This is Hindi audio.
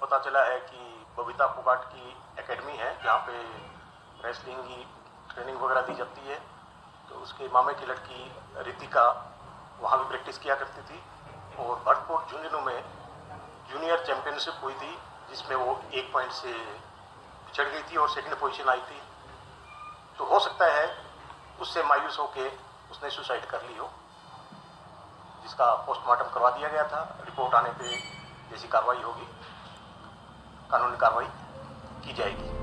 पता चला है कि बबीता फोगाट की एकेडमी है, जहाँ पे रेसलिंग की ट्रेनिंग वगैरह दी जाती है। तो उसके मामे की लड़की रितिका वहाँ भी प्रैक्टिस किया करती थी। और भरतपुर झुंझुनू में जूनियर चैंपियनशिप हुई थी, जिसमें वो एक पॉइंट से पिछड़ गई थी और सेकंड पोजीशन आई थी। तो हो सकता है उससे मायूस होके उसने सुसाइड कर ली हो। जिसका पोस्टमार्टम करवा दिया गया था। रिपोर्ट आने पे जैसी कार्रवाई होगी, कानूनी कार्रवाई की जाएगी।